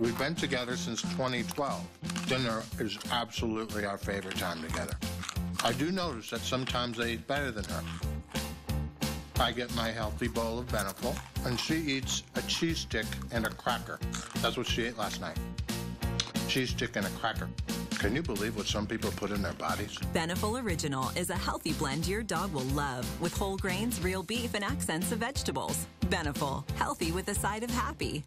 We've been together since 2012. Dinner is absolutely our favorite time together. I do notice that sometimes I eat better than her. I get my healthy bowl of Beneful, and she eats a cheese stick and a cracker. That's what she ate last night. Cheese stick and a cracker. Can you believe what some people put in their bodies? Beneful Original is a healthy blend your dog will love with whole grains, real beef, and accents of vegetables. Beneful, healthy with a side of happy.